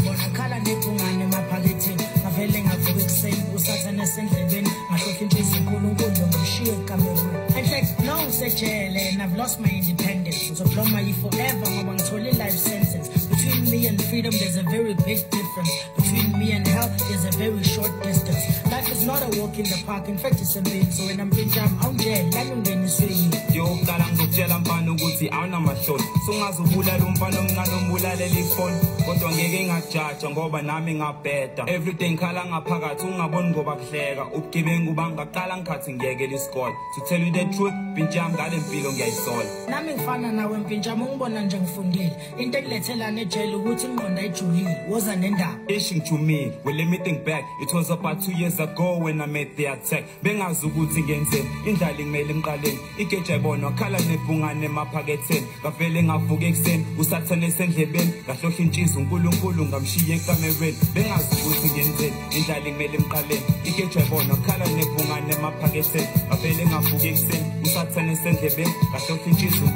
ngibonakhala nebhungane emaphaketheni ngavele ngavuka ekuseni usathane esendlebeni and i've lost my independence So, ngizobloma yi-forever ngoba ngithole i-life sentence between me and freedom there's a very big difference between me and hell there's a very short distance life is not a walk in the park in fact it's a pain so when i'm I'm out there. pinjam awunjele lami ungeniswe ngenhliziyo yokuqala ngizokutshela mfana ukuthi awunamahloni sungazubulala umfana omncane ombulaleli ifoni kodwa ngeke ngajaja ngoba nami ngabheda everyday ngikhala ngaphakathi ungaboni ngoba kuhleka ubugebengu bangaqala ngikhathi ngiyekela isikole to tell you the truth mpintsham ngale mpilo ngiyayisola nami ngifana nawe mpintsham ungibona nje ngifundile into ekulethelana ejele ukuthi ingqondo ayijulile woza nendaba ishi ngijumile well let me think back it was about two years ago when i made the attack bengazi ukuthi ngenzeni indlala imele emqaleni igeja ebona wakhala nebhungane emaphaketheni ngavele ngavuka ekuseni usathane esendlebeni ngahlohla intshiza unkulunkulu ngamshiye ekamerweni bengazi ukuthi ngenzeni indlala imele emqaleni ikejwa ebona wakhala nebhungane emaphaketheni ngavele ngavuka ekuseni usathane esendlebeni ngahlohla intshiza